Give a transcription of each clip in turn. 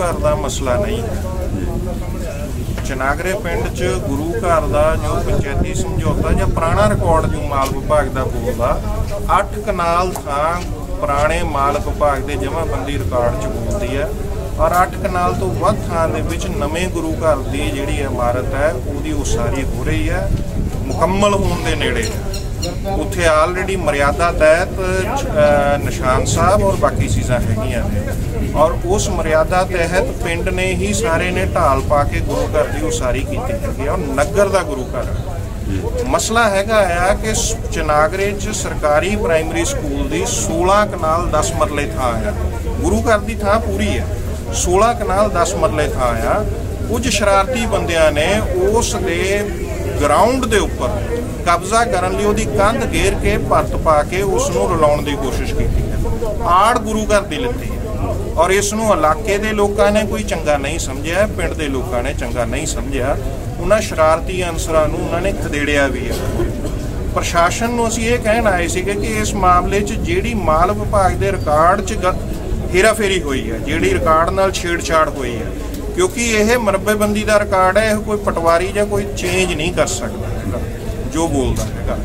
ਘਰ ਦਾ ਮਸਲਾ ਨਹੀਂ। ਹੈ ਚਨਾਗਰੇ ਪਿੰਡ 'ਚ ਗੁਰੂ ਘਰ ਦਾ ਜੋ ਪੰਚਾਇਤੀ ਸਮਝੌਤਾ ਜਾਂ ਪੁਰਾਣਾ ਰਿਕਾਰਡ ਜੋ ਮਾਲ ਵਿਭਾਗ ਦਾ ਬੋਲਦਾ 8 ਕਨਾਲ ਥਾਂ ਪੁਰਾਣੇ ਮਾਲ ਵਿਭਾਗ ਦੇ ਜਮ੍ਹਾਂਬੰਦੀ ਰਿਕਾਰਡ 'ਚ ਬੋਲਦੀ ਹੈ ਔਰ 8 ਕਨਾਲ ਤੋਂ ਵੱਧ ਥਾਂ ਦੇ ਵਿੱਚ ਨਵੇਂ ਗੁਰੂ ਘਰ ਦੀ ਜਿਹੜੀ ਇਮਾਰਤ ਹੈ, ਉਹਦੀ ਉਸਾਰੀ ਹੋ ਰਹੀ ਹੈ, ਮੁਕੰਮਲ ਹੋਣ ਦੇ ਨੇੜੇ। ਹੈ ਉੱਥੇ ਆਲਰੇਡੀ ਮਰਿਆਦਾ ਤਹਿਤ ਨਿਸ਼ਾਨ ਸਾਹਿਬ ਔਰ ਬਾਕੀ ਚੀਜ਼ਾਂ ਹੈਗੀਆਂ ਨੇ। ਔਰ ਉਸ ਮਰਿਆਦਾ ਤਹਿਤ ਪਿੰਡ ਨੇ ਹੀ ਸਾਰੇ ਨੇ ਢਾਲ ਪਾ ਕੇ ਗੁਰੂ ਘਰ ਦੀ ਉਸਾਰੀ ਕੀਤੀ ਹੈਗੀ ਔਰ ਨਗਰ ਦਾ ਗੁਰੂ ਘਰ ਮਸਲਾ ਹੈਗਾ ਆ ਕਿ ਚਨਾਗਰੇ ਚ ਸਰਕਾਰੀ ਪ੍ਰਾਇਮਰੀ ਸਕੂਲ ਦੀ 16 ਕਨਾਲ 10 ਮਰਲੇ ਥਾਂ ਆ। ਗੁਰੂ ਘਰ ਦੀ ਥਾਂ ਪੂਰੀ ਹੈ 16 ਕਨਾਲ 10 ਮਰਲੇ ਥਾਂ ਆ। ਕੁਝ ਸ਼ਰਾਰਤੀ ਬੰਦਿਆਂ ਨੇ ਉਸ ਦੇ ਗਰਾਊਂਡ ਦੇ ਉੱਪਰ ਕਬਜ਼ਾ ਕਰਨ ਲਈ ਉਹਦੀ ਕੰਧ ਘੇਰ ਕੇ ਭਰਤ ਪਾ ਕੇ ਉਸ ਨੂੰ ਰਲਾਉਣ ਦੀ ਕੋਸ਼ਿਸ਼ ਕੀਤੀ ਹੈ। ਆੜ ਗੁਰੂ ਘਰ ਦੀ ਲਿੱਤੀ ਹੈ। ਔਰ ਇਸ ਨੂੰ ਇਲਾਕੇ ਦੇ ਲੋਕਾਂ ਨੇ ਕੋਈ ਚੰਗਾ ਨਹੀਂ ਸਮਝਿਆ, ਪਿੰਡ ਦੇ ਲੋਕਾਂ ਨੇ ਚੰਗਾ ਨਹੀਂ ਸਮਝਿਆ। ਉਹਨਾਂ ਸ਼ਰਾਰਤੀ ਅਨਸਰਾਂ ਨੂੰ ਉਹਨਾਂ ਨੇ ਖਦੇੜਿਆ ਵੀ ਹੈ। ਪ੍ਰਸ਼ਾਸਨ ਨੂੰ ਅਸੀਂ ਇਹ ਕਹਿਣ ਆਏ ਸੀਗੇ ਕਿ ਇਸ ਮਾਮਲੇ 'ਚ ਜਿਹੜੀ ਮਾਲ ਵਿਭਾਗ ਦੇ ਰਿਕਾਰਡ 'ਚ ਗ- ਹੇਰਾਫੇਰੀ ਹੋਈ ਹੈ, ਜਿਹੜੀ ਰਿਕਾਰਡ ਨਾਲ ਛੇੜਛਾੜ ਹੋਈ ਹੈ ਕਿਉਂਕਿ ਇਹ ਮਰਬੇਬੰਦੀ ਦਾ ਰਿਕਾਰਡ ਹੈ, ਇਹ ਕੋਈ ਪਟਵਾਰੀ ਜਾਂ ਕੋਈ ਚੇਂਜ ਨਹੀਂ ਕਰ ਸਕਦਾ ਹੈਗਾ, ਜੋ ਬੋਲਦਾ ਹੈਗਾ।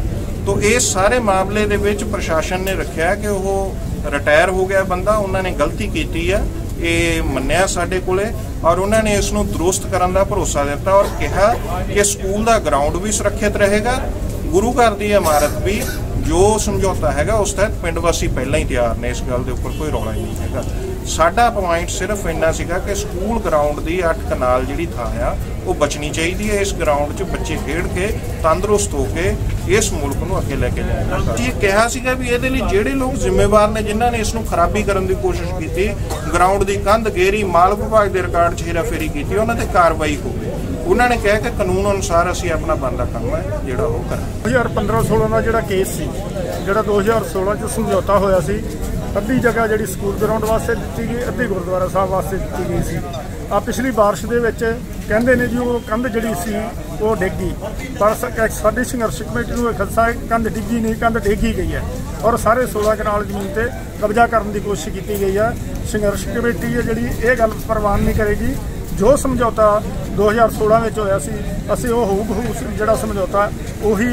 ਤੋ ਇਸ ਸਾਰੇ ਮਾਮਲੇ ਦੇ ਵਿੱਚ ਪ੍ਰਸ਼ਾਸਨ ਨੇ ਰੱਖਿਆ ਕਿ ਉਹ ਰਿਟਾਇਰ ਹੋ ਗਿਆ ਬੰਦਾ, ਉਹਨਾਂ ਨੇ ਗਲਤੀ ਕੀਤੀ ਹੈ ਇਹ ਮੰਨਿਆ ਸਾਡੇ ਕੋਲੇ, ਔਰ ਉਹਨਾਂ ਨੇ ਇਸ ਨੂੰ ਦਰੁਸਤ ਕਰਨ ਦਾ ਭਰੋਸਾ ਦਿੱਤਾ ਔਰ ਕਿਹਾ ਕਿ ਸਕੂਲ ਦਾ ਗਰਾਊਂਡ ਵੀ ਸੁਰੱਖਿਅਤ ਰਹੇਗਾ, ਗੁਰੂ ਘਰ ਦੀ ਇਮਾਰਤ ਵੀ ਜੋ ਸਮਝੌਤਾ ਹੈਗਾ, ਉਸ ਤਹਿਤ ਪਿੰਡ ਵਾਸੀ ਪਹਿਲਾਂ ਹੀ ਤਿਆਰ ਨੇ ਇਸ ਗੱਲ ਦੇ ਉੱਪਰ ਕੋਈ ਰੌਲਾ ਹੀ ਨਹੀਂ ਹੈਗਾ। ਸਾਡਾ ਪੁਆਇੰਟ ਸਿਰਫ ਇੰਨਾ ਸੀਗਾ ਕਿ ਸਕੂਲ ਗਰਾਊਂਡ ਦੀ 8 ਕਨਾਲ ਜਿਹੜੀ ਥਾਂ ਆ, ਉਹ ਬਚਣੀ ਚਾਹੀਦੀ ਹੈ। ਇਸ ਗਰਾਊਂਡ 'ਚ ਬੱਚੇ ਖੇਡ ਕੇ, ਤੰਦਰੁਸਤ ਹੋ ਕੇ ਇਸ ਮੁਲਕ ਨੂੰ ਅੱਗੇ ਲੈ ਕੇ ਜਾਣਾ ਇਹ ਕਿਹਾ ਸੀਗਾ ਵੀ ਇਹਦੇ ਲਈ ਜਿਹੜੇ ਲੋਕ ਜ਼ਿੰਮੇਵਾਰ ਨੇ, ਜਿਨ੍ਹਾਂ ਨੇ ਇਸ ਨੂੰ ਖਰਾਬੀ ਕਰਨ ਦੀ ਕੋਸ਼ਿਸ਼ ਕੀਤੀ ਗਰਾਊਂਡ ਦੀ ਕੰਧ ਗੇਰੀ ਮਾਲ ਵਿਭਾਗ ਦੇ ਰਿਕਾਰਡ 'ਚ ਹੇਰਾਫੇਰੀ ਕੀਤੀ, ਉਹਨਾਂ ਤੇ ਕਾਰਵਾਈ ਹੋਵੇ। ਉਹਨਾਂ ਨੇ ਕਿਹਾ ਕਿ ਕਾਨੂੰਨ ਅਨੁਸਾਰ ਅਸੀਂ ਆਪਣਾ ਬਣਦਾ ਕੰਮ ਹੈ, ਜਿਹੜਾ ਉਹ ਕਰਾਂਗੇ। 2015-16 ਦਾ ਜਿਹੜਾ ਕੇਸ ਸੀ, ਜਿਹੜਾ 2016 ਚ ਸਮਝੌਤਾ ਹੋਇਆ ਸੀ, ਅੱਧੀ ਜਗ੍ਹਾ ਜਿਹੜੀ ਸਕੂਲ ਗਰਾਊਂਡ ਵਾਸਤੇ ਦਿੱਤੀ ਗਈ, ਅੱਧੀ ਗੁਰਦੁਆਰਾ ਸਾਹਿਬ ਵਾਸਤੇ ਦਿੱਤੀ ਗਈ ਸੀ। ਆ ਪਿਛਲੀ ਬਾਰਿਸ਼ ਦੇ ਵਿੱਚ ਕਹਿੰਦੇ ਨੇ ਜੀ, ਉਹ ਕੰਧ ਜਿਹੜੀ ਸੀ, ਉਹ ਡਿੱਗੀ। ਪਰ ਸਾਡੀ ਸੰਘਰਸ਼ ਕਮੇਟੀ ਨੂੰ ਇਹ ਖਦਸ਼ਾ ਕੰਧ ਡਿੱਗੀ ਨਹੀਂ, ਕੰਧ ਡਿੱਗੀ ਗਈ ਹੈ। ਔਰ ਸਾਰੇ 16 ਕਨਾਲ ਜ਼ਮੀਨ ਤੇ ਕਬਜ਼ਾ ਕਰਨ ਦੀ ਕੋਸ਼ਿਸ਼ ਕੀਤੀ ਗਈ ਹੈ। ਸੰਘਰਸ਼ ਕਮੇਟੀ ਹੈ ਜਿਹੜੀ, ਇਹ ਗੱਲ ਪ੍ਰਵਾਨ ਨਹੀਂ ਕਰੇਗੀ। ਜੋ ਸਮਝੌਤਾ 2016 ਵਿੱਚ ਹੋਇਆ ਸੀ, ਅਸੀਂ ਉਹ ਹੂਬ ਹੂ ਜਿਹੜਾ ਸਮਝੌਤਾ ਉਹੀ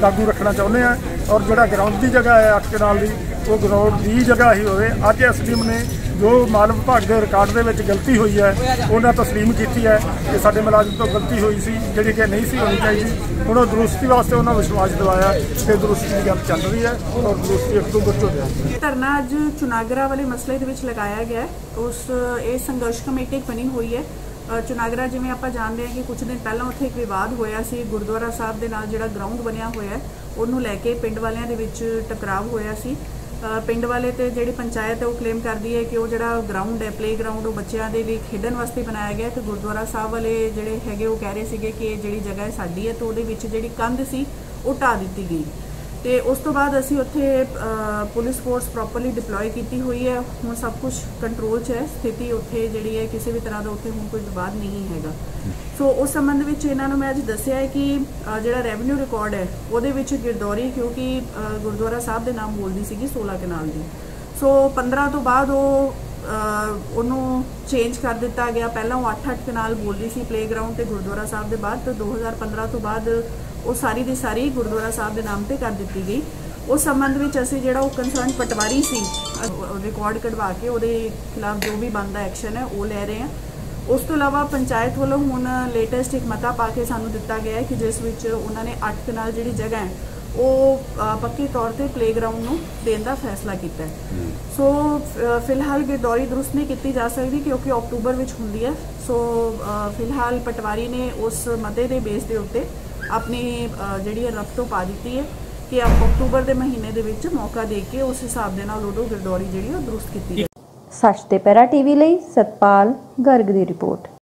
ਲਾਗੂ ਰੱਖਣਾ ਚਾਹੁੰਦੇ ਆ ਔਰ ਜਿਹੜਾ ਗਰਾਊਂਡ ਦੀ ਜਗ੍ਹਾ ਹੈ ਅੱਠ ਕਨਾਲ ਦੀ, ਉਹ ਗਰਾਊਂਡ ਦੀ ਜਗ੍ਹਾ ਹੀ ਹੋਵੇ। ਅੱਜ ਐਸਡੀਐਮ ਨੇ ਜੋ ਮਾਲ ਵਿਭਾਗ ਦੇ ਰਿਕਾਰਡ ਦੇ ਵਿੱਚ ਗਲਤੀ ਹੋਈ ਹੈ, ਉਹਨਾਂ ਤਸਲੀਮ ਕੀਤੀ ਹੈ ਕਿ ਸਾਡੇ ਮੁਲਾਜ਼ਮ ਤੋਂ ਗਲਤੀ ਹੋਈ ਸੀ, ਜਿਹੜੀ ਕਿ ਨਹੀਂ ਸੀ ਹੋਣੀ ਚਾਹੀਦੀ। ਹੁਣ ਉਹ ਦਰੁਸਤੀ ਵਾਸਤੇ ਉਹਨਾਂ ਵਿਸ਼ਵਾਸ ਦਿਵਾਇਆ ਕਿ ਦਰੁਸਤੀ ਦੀ ਗੱਲ ਚੱਲ ਰਹੀ ਹੈ ਔਰ ਦਰੁਸਤੀ ਅਕਤੂਬਰ ਚ ਹੋ। ਧਰਨਾ ਅੱਜ ਚੁਨਾਗਰਾ ਵਾਲੇ ਮਸਲੇ ਦੇ ਵਿੱਚ ਲਗਾਇਆ ਗਿਆ ਉਸ, ਇਹ ਸੰਘਰਸ਼ ਕਮੇਟੀ ਬਣੀ ਹੋਈ ਹੈ। ਚੁਨਾਗਰਾ ਜਿਵੇਂ ਆਪਾਂ ਜਾਣਦੇ ਹਾਂ ਕਿ ਕੁਝ ਦਿਨ ਪਹਿਲਾਂ ਉੱਥੇ ਇੱਕ ਵਿਵਾਦ ਹੋਇਆ ਸੀ। ਗੁਰਦੁਆਰਾ ਸਾਹਿਬ ਦੇ ਨਾਲ ਜਿਹੜਾ ਗਰਾਊਂਡ ਬਣਿਆ ਹੋਇਆ ਉਹਨੂੰ ਲੈ ਕੇ ਪਿੰਡ ਵਾਲਿਆਂ ਦੇ ਵਿੱਚ ਟਕਰਾਵ ਹੋਇਆ ਸੀ। ਪਿੰਡ ਵਾਲੇ ਤੇ ਜਿਹੜੀ ਪੰਚਾਇਤ ਹੈ ਉਹ ਕਲੇਮ ਕਰਦੀ ਹੈ ਕਿ ਉਹ ਜਿਹੜਾ ਗਰਾਊਂਡ ਹੈ ਪਲੇ ਗਰਾਊਂਡ ਉਹ ਬੱਚਿਆਂ ਦੇ ਲਈ ਖੇਡਣ ਵਾਸਤੇ ਬਣਾਇਆ ਗਿਆ ਹੈ ਤੇ ਗੁਰਦੁਆਰਾ ਸਾਹਿਬ ਵਾਲੇ ਜਿਹੜੇ ਹੈਗੇ ਉਹ ਕਹਿ ਰਹੇ ਸੀਗੇ ਕਿ ਇਹ ਜਿਹੜੀ ਜਗ੍ਹਾ ਹੈ ਸਾਡੀ ਹੈ ਤੇ ਉਹਦੇ ਵਿੱਚ ਜਿਹੜੀ ਕੰਧ ਸੀ, ਉਹ ਢਾ ਦਿੱਤੀ ਗਈ। ਤੇ ਉਸ ਤੋਂ ਬਾਅਦ ਅਸੀਂ ਉੱਥੇ ਪੁਲਿਸ ਫੋਰਸ ਪ੍ਰੋਪਰਲੀ ਡਿਪਲੋਏ ਕੀਤੀ ਹੋਈ ਹੈ। ਹੁਣ ਸਭ ਕੁਝ ਕੰਟਰੋਲ 'ਚ ਹੈ। ਸਥਿਤੀ ਉੱਥੇ ਜਿਹੜੀ ਹੈ, ਕਿਸੇ ਵੀ ਤਰ੍ਹਾਂ ਦਾ ਉੱਥੇ ਹੁਣ ਕੋਈ ਵਿਵਾਦ ਨਹੀਂ ਹੈਗਾ। ਸੋ ਉਸ ਸੰਬੰਧ ਵਿੱਚ ਇਹਨਾਂ ਨੂੰ ਮੈਂ ਅੱਜ ਦੱਸਿਆ ਹੈ ਕਿ ਜਿਹੜਾ ਰੈਵਨਿਊ ਰਿਕਾਰਡ ਹੈ, ਉਹਦੇ ਵਿੱਚ ਗਿਰਦੌਰੀ ਕਿਉਂਕਿ ਗੁਰਦੁਆਰਾ ਸਾਹਿਬ ਦੇ ਨਾਮ ਬੋਲਦੀ ਸੀਗੀ 16 ਕਨਾਲ ਦੀ। ਸੋ 15 ਤੋਂ ਬਾਅਦ ਉਹ ਉਹਨੂੰ ਚੇਂਜ ਕਰ ਦਿੱਤਾ ਗਿਆ। ਪਹਿਲਾਂ ਉਹ 8-8 ਕਨਾਲ ਬੋਲਦੀ ਸੀ ਪਲੇਗਰਾਉਂਡ ਤੇ ਗੁਰਦੁਆਰਾ ਸਾਹਿਬ ਦੇ ਬਾਅਦ। ਤੇ 2015 ਤੋਂ ਬਾਅਦ ਉਹ ਸਾਰੀ ਦੀ ਸਾਰੀ ਗੁਰਦੁਆਰਾ ਸਾਹਿਬ ਦੇ ਨਾਮ ਤੇ ਕਰ ਦਿੱਤੀ ਗਈ। ਉਸ ਸੰਬੰਧ ਵਿੱਚ ਅਸੀਂ ਜਿਹੜਾ ਉਹ ਕੰਸਰਨ ਪਟਵਾਰੀ ਸੀ ਰਿਕਾਰਡ ਕਢਵਾ ਕੇ ਉਹਦੇ ਖਿਲਾਫ ਜੋ ਵੀ ਬਣਦਾ ਐਕਸ਼ਨ ਹੈ ਉਹ ਲੈ ਰਹੇ ਹਾਂ। ਉਸ ਤੋਂ ਇਲਾਵਾ ਪੰਚਾਇਤ ਵੱਲੋਂ ਹੁਣ ਲੇਟੈਸਟ ਇੱਕ ਮਤਾ ਪਾ ਕੇ ਸਾਨੂੰ ਦਿੱਤਾ ਗਿਆ ਹੈ ਕਿ ਜਿਸ ਵਿੱਚ ਉਹਨਾਂ ਨੇ 8 ਕਨਾਲ ਜਿਹੜੀ ਜਗ੍ਹਾ ਹੈ ਉਹ ਪੱਕੇ ਤੌਰ ਤੇ ਪਲੇਗਰਾਉਂਡ ਨੂੰ ਦੇਣ ਦਾ ਫੈਸਲਾ ਕੀਤਾ ਹੈ। ਸੋ ਫਿਲਹਾਲ ਗਿਰਦੌਰੀ ਦਰੁਸਤ ਨਹੀਂ ਕੀਤੀ ਜਾ ਸਕਦੀ ਕਿਉਂਕਿ ਅਕਤੂਬਰ ਵਿੱਚ ਹੁੰਦੀ ਹੈ। ਸੋ ਫਿਲਹਾਲ ਪਟਵਾਰੀ ਨੇ ਉਸ ਮਤੇ ਦੇ ਬੇਸ ਦੇ ਉੱਤੇ ਆਪਣੀ ਜਿਹੜੀ ਹੈ ਰਫਤੋਂ ਪਾ ਦਿੱਤੀ ਹੈ ਕਿ ਆਪ ਅਕਤੂਬਰ ਦੇ ਮਹੀਨੇ ਦੇ ਵਿੱਚ ਮੌਕਾ ਦੇ ਕੇ ਉਸ ਹਿਸਾਬ ਦੇ ਨਾਲ ਉਦੋਂ ਗਿਰਦੌਰੀ ਜਿਹੜੀ ਉਹ ਦਰੁਸਤ ਕੀਤੀ ਜਾਏ ਸੱਚ ਤੇ ਪੈਰਾ ਟੀਵੀ ਲਈ ਸਤਪਾਲ ਗਰਗ ਦੀ ਰਿਪੋਰਟ।